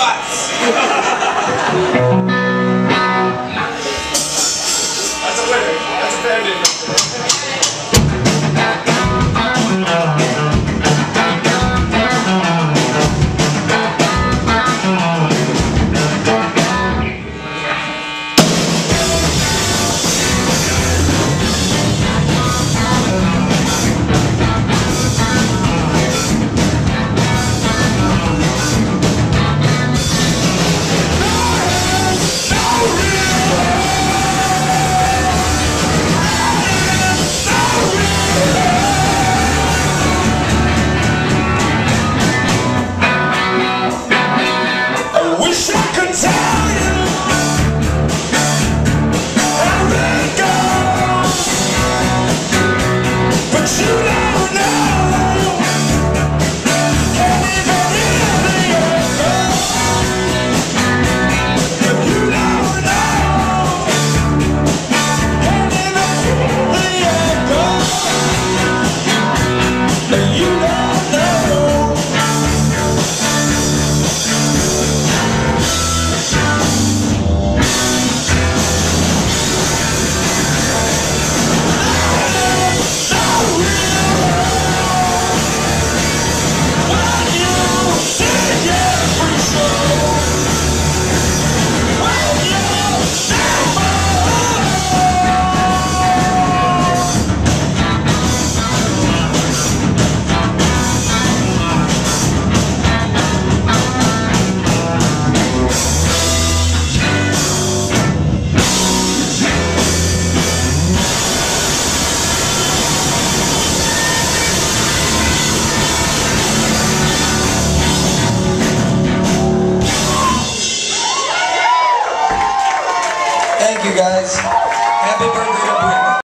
butts. That's a winner. That's a bandit. Thank you guys. Happy birthday to Britney.